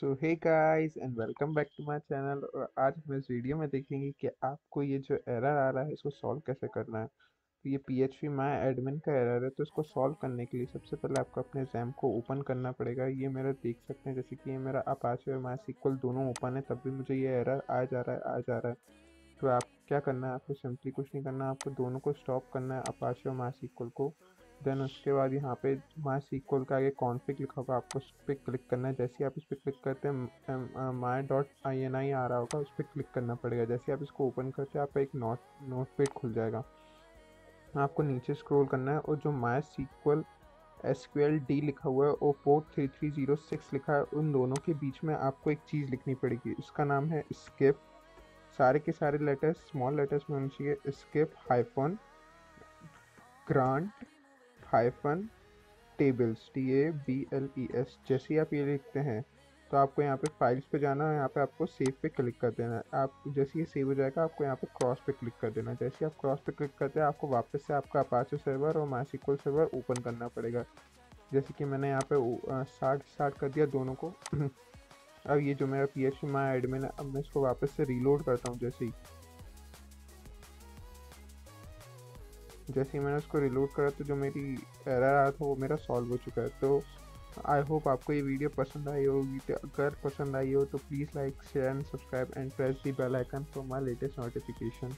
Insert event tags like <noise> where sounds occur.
So hey guys and welcome back to my channel और आज हम इस वीडियो में देखेंगे कि आपको ये जो एरर आ रहा है, इसको सॉल्व कैसे करना है? तो ये पी एच माई एडमिन का एरर है तो इसको सॉल्व करने के लिए सबसे पहले आपको अपने जैम को ओपन करना पड़ेगा। ये मेरा देख सकते हैं, जैसे कि ये मेरा अपाचे और माई सीक्वल दोनों ओपन है, तब भी मुझे ये एरर आ जा रहा है, आ जा रहा है। तो आप क्या करना है? आपको सिंपली कुछ नहीं करना है आपको दोनों को स्टॉप करना है अपाचे और माई को। देन उसके बाद यहाँ पे माई सीक्वल का आगे कॉन्फ़िग लिखा होगा, आपको उस पर क्लिक करना है। जैसे आप इस पर क्लिक करते हैं माई डॉट आई एन आई आ रहा होगा, उस पर क्लिक करना पड़ेगा। जैसे आप इसको ओपन करते हैं, आपका एक नोट नोट पेड खुल जाएगा। आपको नीचे स्क्रॉल करना है और जो माई सीक्वल एस डी लिखा हुआ है और port three three zero six लिखा है। उन दोनों के बीच में आपको एक चीज़ लिखनी पड़ेगी। उसका नाम है स्किप सारे के सारे लेटर्स स्मॉल लेटर्स में होने चाहिए skip hyphen grant hyphen tables T A B L E S जैसे आप ये लिखते हैं तो आपको यहाँ पे फाइल्स पे जाना है, यहाँ पे आपको सेव पे क्लिक कर देना है। आप जैसे ये सेव हो जाएगा, आपको यहाँ पे क्रॉस पे क्लिक कर देना है। जैसे आप क्रॉस पे क्लिक करते हैं, आपको वापस से आपका अपाचे सर्वर और माइसिक्वल सर्वर ओपन करना पड़ेगा। जैसे कि मैंने यहाँ पे स्टार्ट स्टार्ट कर दिया दोनों को। <clears throat> अब ये जो मेरा पी एच माई एडमिन है, अब मैं इसको वापस से रीलोड करता हूँ जैसे ही। जैसे ही मैंने उसको रिलोड करा तो जो मेरी एरर आया था, वो मेरा सॉल्व हो चुका है। तो आई होप आपको ये वीडियो पसंद आई होगी। तो अगर पसंद आई हो तो please like share and subscribe and press the bell icon for my latest notification